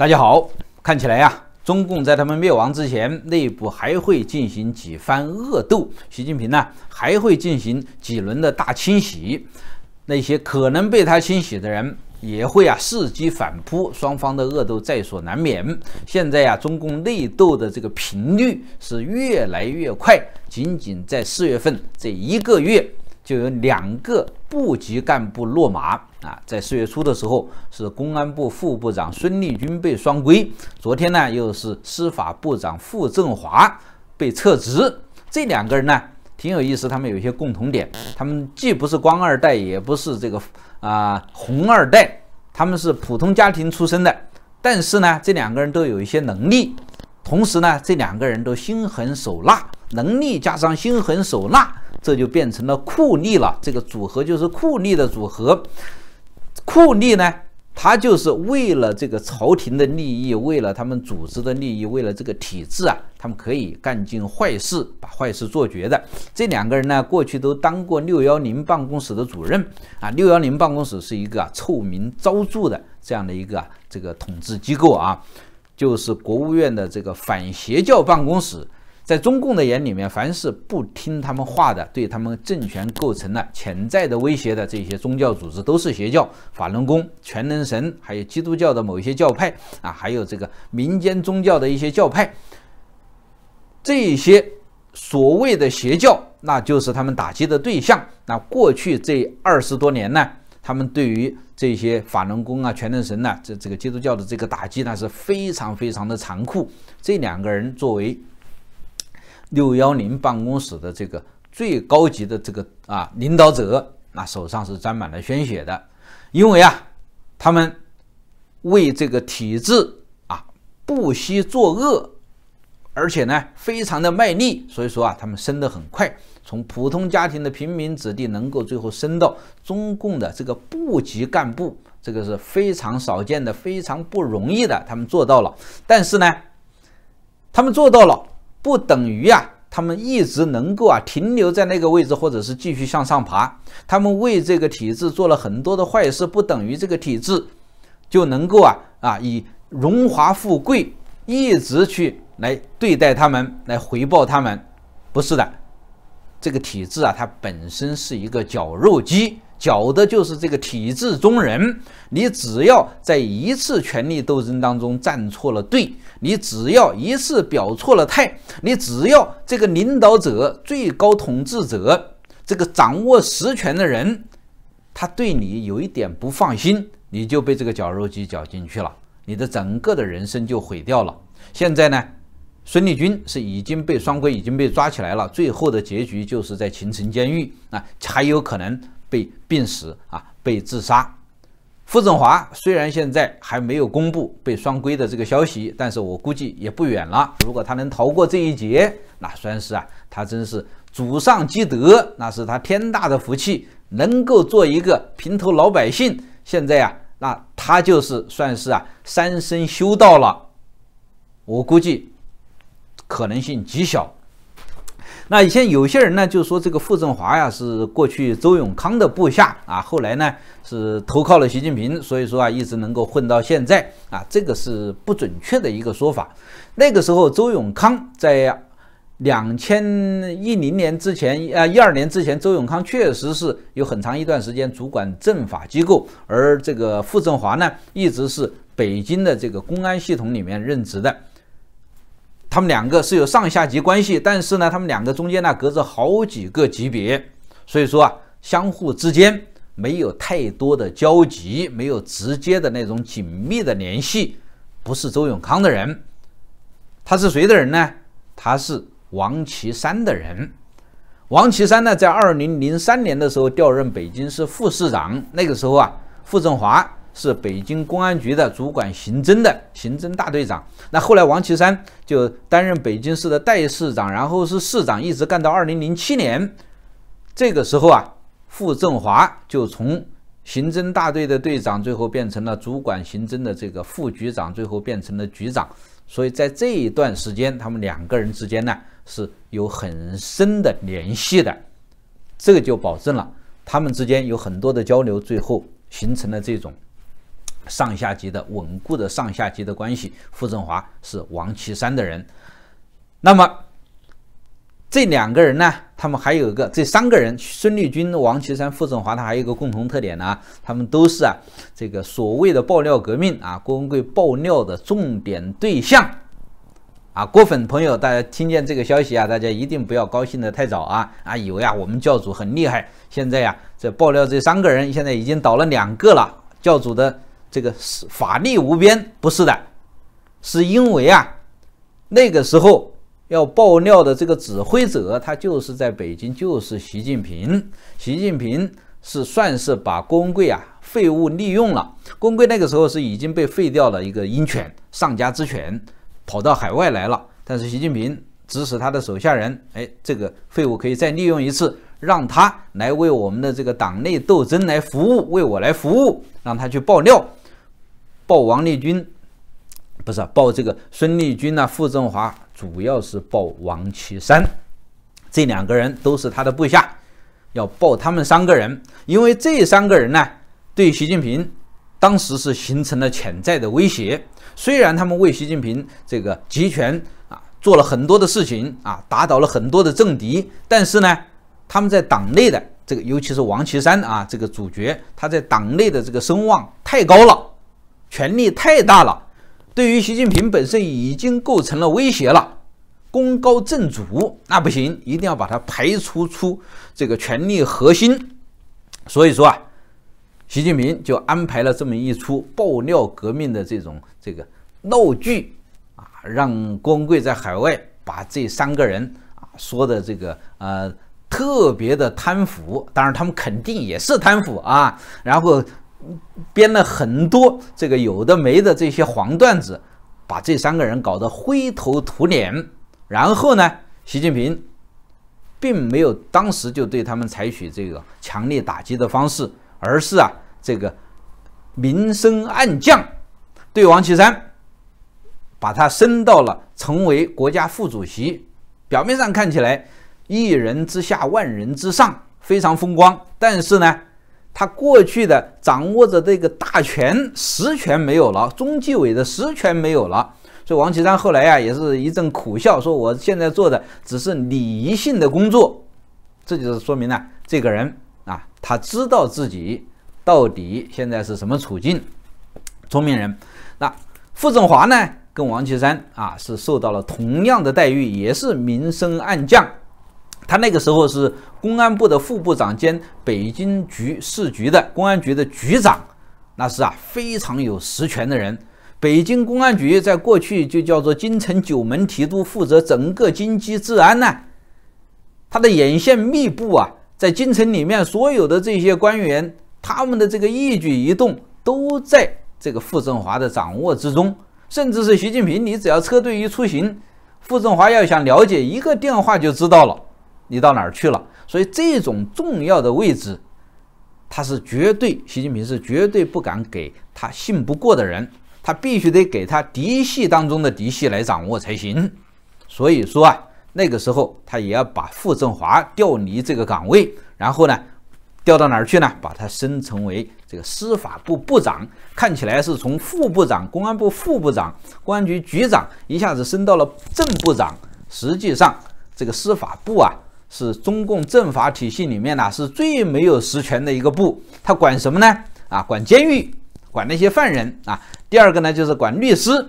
大家好，看起来呀，中共在他们灭亡之前，内部还会进行几番恶斗。习近平呢，还会进行几轮的大清洗。那些可能被他清洗的人，也会啊伺机反扑，双方的恶斗在所难免。现在呀，中共内斗的这个频率是越来越快，仅仅在四月份这一个月。就有两个部级干部落马啊，在四月初的时候是公安部副部长孙立军被双规，昨天呢又是司法部长傅政华被撤职。这两个人呢挺有意思，他们有一些共同点，他们既不是官二代，也不是这个啊红二代，他们是普通家庭出身的，但是呢这两个人都有一些能力，同时呢这两个人都心狠手辣，能力加上心狠手辣。这就变成了酷吏了，这个组合就是酷吏的组合。酷吏呢，他就是为了这个朝廷的利益，为了他们组织的利益，为了这个体制啊，他们可以干尽坏事，把坏事做绝的。这两个人呢，过去都当过六幺零办公室的主任啊。六幺零办公室是一个臭名昭著的这样的一个这个统治机构啊，就是国务院的这个反邪教办公室。在中共的眼里面，凡是不听他们话的，对他们政权构成了潜在的威胁的这些宗教组织，都是邪教。法轮功、全能神，还有基督教的某一些教派啊，还有这个民间宗教的一些教派，这些所谓的邪教，那就是他们打击的对象。那过去这二十多年呢，他们对于这些法轮功啊、全能神呢，这这个基督教的这个打击呢，是非常非常的残酷。这两个人作为。六幺零办公室的这个最高级的这个啊领导者，那手上是沾满了鲜血的，因为啊，他们为这个体制啊不惜作恶，而且呢非常的卖力，所以说啊他们升得很快，从普通家庭的平民子弟能够最后升到中共的这个部级干部，这个是非常少见的，非常不容易的，他们做到了。但是呢，他们做到了。不等于啊，他们一直能够啊停留在那个位置，或者是继续向上爬。他们为这个体制做了很多的坏事，不等于这个体制就能够啊啊以荣华富贵一直去来对待他们，来回报他们。不是的，这个体制啊，它本身是一个绞肉机。搅的就是这个体制中人，你只要在一次权力斗争当中站错了队，你只要一次表错了态，你只要这个领导者、最高统治者、这个掌握实权的人，他对你有一点不放心，你就被这个绞肉机绞进去了，你的整个的人生就毁掉了。现在呢，孙立军是已经被双规，已经被抓起来了，最后的结局就是在秦城监狱啊，还有可能。被病死啊，被自杀。傅政华虽然现在还没有公布被双规的这个消息，但是我估计也不远了。如果他能逃过这一劫，那算是啊，他真是祖上积德，那是他天大的福气，能够做一个平头老百姓。现在啊，那他就是算是啊，三生修道了。我估计可能性极小。那以前有些人呢，就说这个傅政华呀是过去周永康的部下啊，后来呢是投靠了习近平，所以说啊一直能够混到现在啊，这个是不准确的一个说法。那个时候周永康在两千一零年之前啊一二年之前，周永康确实是有很长一段时间主管政法机构，而这个傅政华呢一直是北京的这个公安系统里面任职的。他们两个是有上下级关系，但是呢，他们两个中间呢隔着好几个级别，所以说啊，相互之间没有太多的交集，没有直接的那种紧密的联系。不是周永康的人，他是谁的人呢？他是王岐山的人。王岐山呢，在二零零三年的时候调任北京市副市长，那个时候啊，傅政华。是北京公安局的主管刑侦的刑侦大队长。那后来王岐山就担任北京市的代市长，然后是市长，一直干到二零零七年。这个时候啊，傅政华就从刑侦大队的队长，最后变成了主管刑侦的这个副局长，最后变成了局长。所以在这一段时间，他们两个人之间呢是有很深的联系的。这个就保证了他们之间有很多的交流，最后形成了这种。上下级的稳固的上下级的关系。傅政华是王岐山的人，那么这两个人呢，他们还有一个，这三个人，孙立军、王岐山、傅政华，他还有一个共同特点呢，他们都是啊这个所谓的爆料革命啊，郭文贵爆料的重点对象。啊，郭粉朋友，大家听见这个消息啊，大家一定不要高兴的太早啊啊，以为啊我们教主很厉害。现在呀，这爆料这三个人现在已经倒了两个了，教主的这个法力无边，不是的，是因为啊那个时候要爆料的这个指挥者，他就是在北京，就是习近平。习近平是算是把郭文贵啊废物利用了。郭文贵那个时候是已经被废掉了一个鹰犬，上家之犬。跑到海外来了，但是习近平指使他的手下人，哎，这个废物可以再利用一次，让他来为我们的这个党内斗争来服务，为我来服务，让他去爆料，报王立军，不是报这个孙立军呐，傅政华，主要是报王岐山，这两个人都是他的部下，要报他们三个人，因为这三个人呢，对习近平当时是形成了潜在的威胁。虽然他们为习近平这个集权啊做了很多的事情啊，打倒了很多的政敌，但是呢，他们在党内的这个，尤其是王岐山啊这个主角，他在党内的这个声望太高了，权力太大了，对于习近平本身已经构成了威胁了，功高震主，那不行，一定要把他排除出这个权力核心。所以说啊。习近平就安排了这么一出爆料革命的这种这个闹剧啊，让郭文贵在海外把这三个人啊说的这个呃特别的贪腐，当然他们肯定也是贪腐啊，然后编了很多这个有的没的这些黄段子，把这三个人搞得灰头土脸。然后呢，习近平并没有当时就对他们采取这个强烈打击的方式。而是啊，这个明升暗降，对王岐山，把他升到了成为国家副主席。表面上看起来一人之下万人之上，非常风光。但是呢，他过去的掌握着这个大权实权没有了，中纪委的实权没有了。所以王岐山后来呀，也是一阵苦笑，说我现在做的只是礼仪性的工作。这就是说明呢，这个人。啊，他知道自己到底现在是什么处境，聪明人。那傅政华呢，跟王岐山啊是受到了同样的待遇，也是明升暗降。他那个时候是公安部的副部长兼北京局市局的公安局的局长，那是啊非常有实权的人。北京公安局在过去就叫做京城九门提督，负责整个京畿治安呢，他的眼线密布啊。在京城里面，所有的这些官员，他们的这个一举一动都在这个傅政华的掌握之中。甚至是习近平，你只要车队一出行，傅政华要想了解一个电话就知道了，你到哪儿去了。所以这种重要的位置，他是绝对，习近平是绝对不敢给他信不过的人，他必须得给他嫡系当中的嫡系来掌握才行。所以说啊。那个时候，他也要把傅政华调离这个岗位，然后呢，调到哪儿去呢？把他升成为这个司法部部长，看起来是从副部长、公安部副部长、公安局局长一下子升到了正部长。实际上，这个司法部啊，是中共政法体系里面呢是最没有实权的一个部。他管什么呢？啊，管监狱，管那些犯人啊。第二个呢，就是管律师。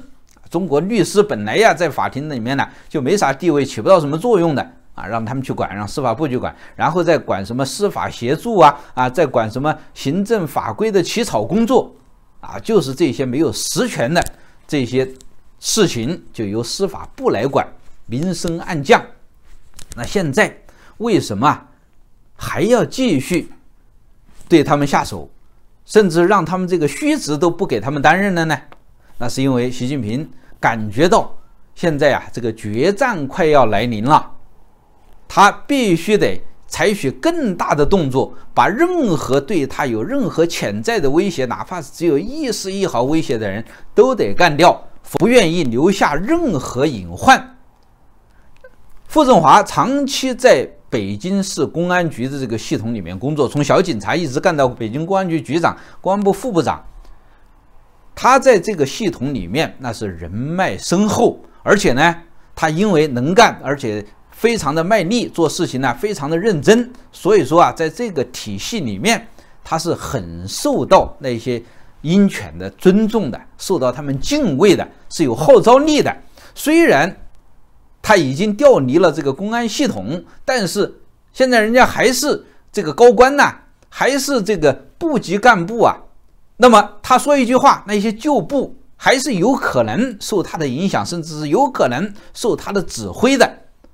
中国律师本来呀，在法庭里面呢，就没啥地位，起不到什么作用的啊，让他们去管，让司法部去管，然后再管什么司法协助啊啊，再管什么行政法规的起草工作啊，就是这些没有实权的这些事情，就由司法部来管，明升暗降。那现在为什么还要继续对他们下手，甚至让他们这个虚职都不给他们担任了呢？那是因为习近平。感觉到现在啊，这个决战快要来临了，他必须得采取更大的动作，把任何对他有任何潜在的威胁，哪怕是只有一丝一毫威胁的人，都得干掉，不愿意留下任何隐患。傅政华长期在北京市公安局的这个系统里面工作，从小警察一直干到北京公安局局长、公安部副部长。他在这个系统里面那是人脉深厚，而且呢，他因为能干，而且非常的卖力，做事情呢非常的认真，所以说啊，在这个体系里面，他是很受到那些鹰犬的尊重的，受到他们敬畏的，是有号召力的。虽然他已经调离了这个公安系统，但是现在人家还是这个高官呐，还是这个部级干部啊。那么他说一句话，那些旧部还是有可能受他的影响，甚至是有可能受他的指挥的。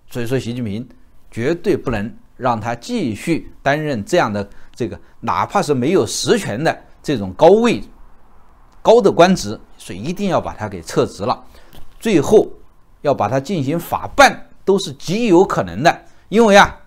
所以说，习近平绝对不能让他继续担任这样的这个，哪怕是没有实权的这种高位高的官职，所以一定要把他给撤职了。最后要把他进行法办，都是极有可能的。因为啊，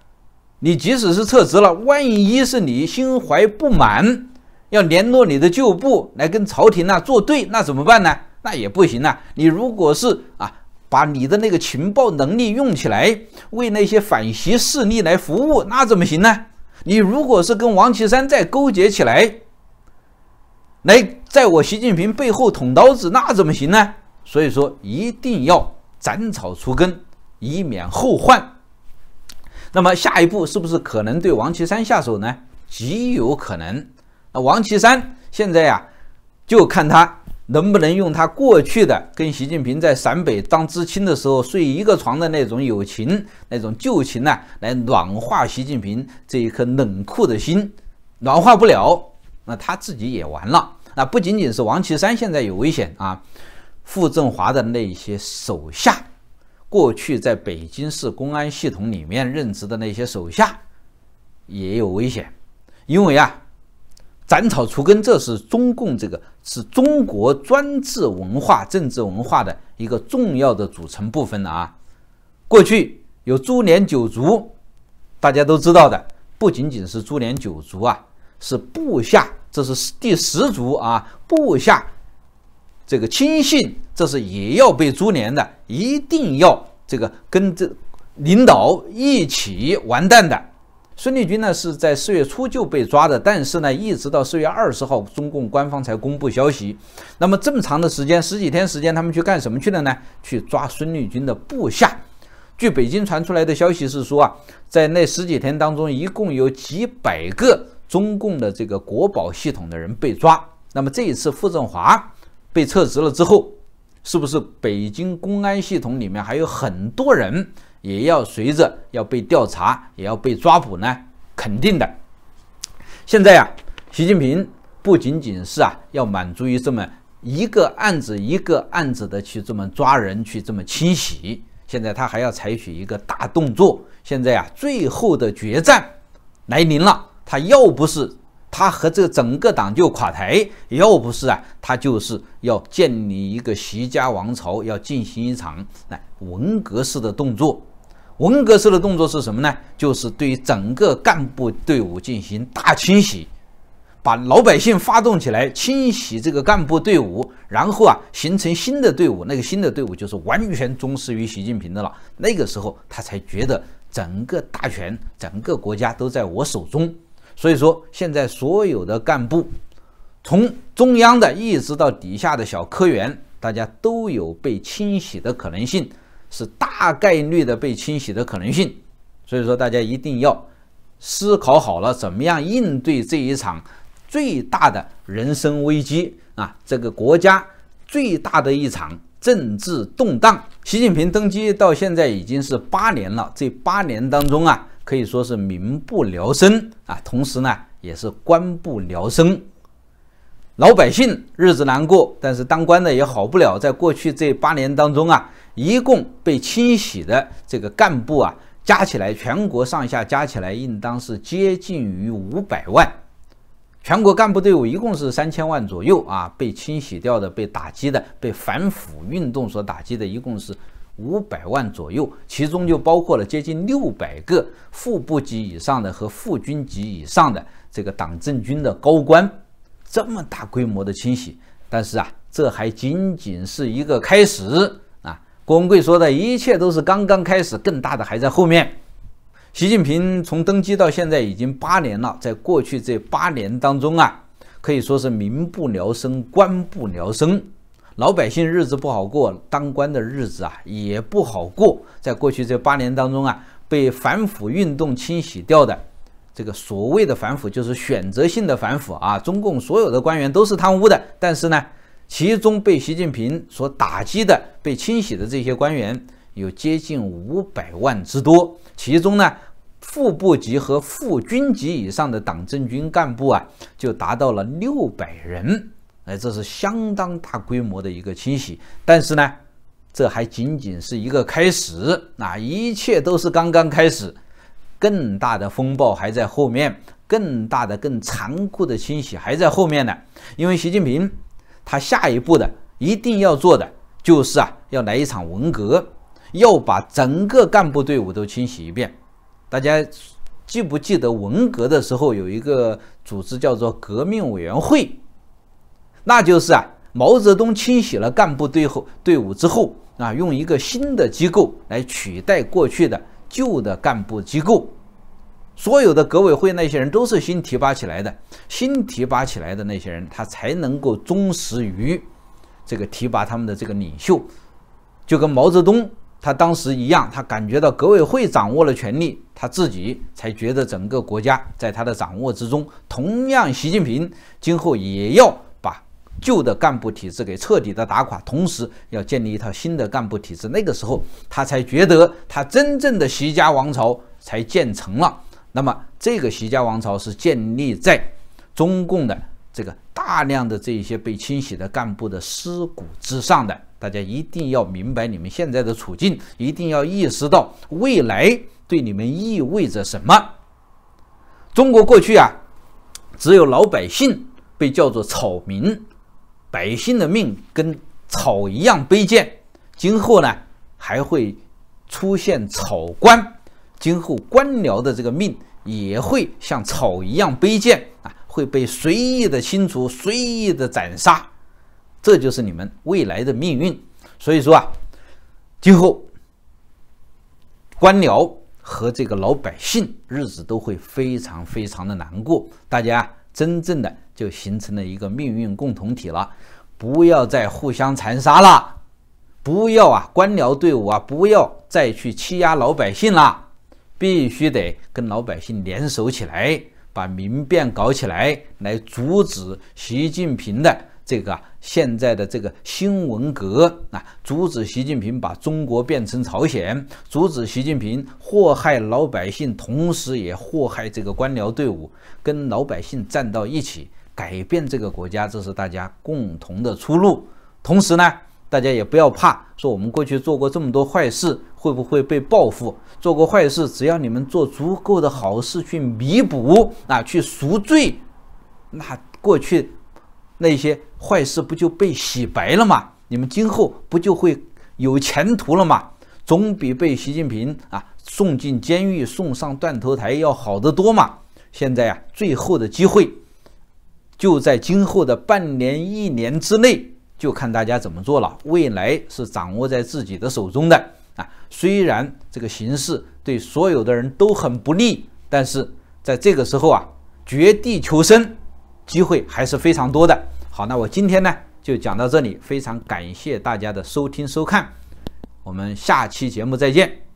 你即使是撤职了，万一是你心怀不满，要联络你的旧部来跟朝廷啊作对，那怎么办呢？那也不行啊。你如果是啊，把你的那个情报能力用起来，为那些反习势力来服务，那怎么行呢？你如果是跟王岐山再勾结起来，来在我习近平背后捅刀子，那怎么行呢？所以说，一定要斩草除根，以免后患。那么下一步是不是可能对王岐山下手呢？极有可能。那王岐山现在呀，就看他能不能用他过去的跟习近平在陕北当知青的时候睡一个床的那种友情、那种旧情呢，来暖化习近平这一颗冷酷的心。暖化不了，那他自己也完了。那不仅仅是王岐山现在有危险啊。傅政华的那些手下，过去在北京市公安系统里面任职的那些手下，也有危险。因为啊，斩草除根，这是中共这个是中国专制文化、政治文化的一个重要的组成部分了啊。过去有株连九族，大家都知道的，不仅仅是株连九族啊，是部下，这是第十族啊，部下。这个亲信，这是也要被株连的，一定要这个跟这领导一起完蛋的。孙立军呢是在四月初就被抓的，但是呢，一直到四月二十号，中共官方才公布消息。那么这么长的时间，十几天时间，他们去干什么去了呢？去抓孙立军的部下。据北京传出来的消息是说啊，在那十几天当中，一共有几百个中共的这个国保系统的人被抓。那么这一次傅政华。被撤职了之后，是不是北京公安系统里面还有很多人也要随着要被调查，也要被抓捕呢？肯定的。现在呀，习近平不仅仅是啊要满足于这么一个案子一个案子的去这么抓人去这么清洗，现在他还要采取一个大动作。现在啊，最后的决战来临了，他要不是。他和这整个党就垮台，要不是啊，他就是要建立一个习家王朝，要进行一场来文革式的动作。文革式的动作是什么呢？就是对整个干部队伍进行大清洗，把老百姓发动起来，清洗这个干部队伍，然后啊，形成新的队伍。那个新的队伍就是完全忠实于习近平的了。那个时候，他才觉得整个大权、整个国家都在我手中。所以说，现在所有的干部，从中央的一直到底下的小科员，大家都有被清洗的可能性，是大概率的被清洗的可能性。所以说，大家一定要思考好了，怎么样应对这一场最大的人生危机啊！这个国家最大的一场政治动荡。习近平登基到现在已经是八年了，这八年当中啊。可以说是民不聊生啊，同时呢也是官不聊生，老百姓日子难过，但是当官的也好不了。在过去这八年当中啊，一共被清洗的这个干部啊，加起来全国上下加起来应当是接近于五百万。全国干部队伍一共是三千万左右啊，被清洗掉的、被打击的、被反腐运动所打击的，一共是。五百万左右，其中就包括了接近六百个副部级以上的和副军级以上的这个党政军的高官，这么大规模的清洗。但是啊，这还仅仅是一个开始啊。郭文贵说的一切都是刚刚开始，更大的还在后面。习近平从登基到现在已经八年了，在过去这八年当中啊，可以说是民不聊生，官不聊生，老百姓日子不好过，当官的日子啊也不好过。在过去这八年当中啊，被反腐运动清洗掉的。这个所谓的反腐就是选择性的反腐啊！中共所有的官员都是贪污的，但是呢，其中被习近平所打击的、被清洗的这些官员有接近五百万之多，其中呢，副部级和副军级以上的党政军干部啊，就达到了六百人，哎，这是相当大规模的一个清洗。但是呢，这还仅仅是一个开始，那一切都是刚刚开始。更大的风暴还在后面，更大的、更残酷的清洗还在后面呢。因为习近平他下一步的一定要做的就是啊，要来一场文革，要把整个干部队伍都清洗一遍。大家记不记得文革的时候有一个组织叫做革命委员会？那就是啊，毛泽东清洗了干部队后队伍之后啊，用一个新的机构来取代过去的。旧的干部机构，所有的革委会那些人都是新提拔起来的，新提拔起来的那些人，他才能够忠实于这个提拔他们的这个领袖，就跟毛泽东他当时一样，他感觉到革委会掌握了权力，他自己才觉得整个国家在他的掌握之中。同样，习近平今后也要。旧的干部体制给彻底的打垮，同时要建立一套新的干部体制。那个时候，他才觉得他真正的习家王朝才建成了。那么，这个习家王朝是建立在中共的这个大量的这一些被清洗的干部的尸骨之上的。大家一定要明白你们现在的处境，一定要意识到未来对你们意味着什么。中国过去啊，只有老百姓被叫做草民。百姓的命跟草一样卑贱，今后呢还会出现草官，今后官僚的这个命也会像草一样卑贱啊，会被随意的清除、随意的斩杀，这就是你们未来的命运。所以说啊，今后官僚和这个老百姓日子都会非常非常的难过，大家。真正的就形成了一个命运共同体了，不要再互相残杀了，不要啊官僚队伍啊不要再去欺压老百姓了，必须得跟老百姓联手起来，把民变搞起来，来阻止习近平的。这个现在的这个新文革啊，阻止习近平把中国变成朝鲜，阻止习近平祸害老百姓，同时也祸害这个官僚队伍，跟老百姓站到一起，改变这个国家，这是大家共同的出路。同时呢，大家也不要怕，说我们过去做过这么多坏事，会不会被报复？做过坏事，只要你们做足够的好事去弥补啊，去赎罪，那过去。那些坏事不就被洗白了吗？你们今后不就会有前途了吗？总比被习近平啊送进监狱、送上断头台要好得多嘛！现在啊，最后的机会就在今后的半年、一年之内，就看大家怎么做了。未来是掌握在自己的手中的啊！虽然这个形势对所有的人都很不利，但是在这个时候啊，绝地求生。机会还是非常多的。好，那我今天呢就讲到这里，非常感谢大家的收听收看，我们下期节目再见。